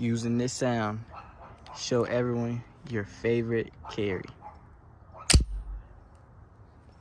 using this sound, show everyone your favorite carry.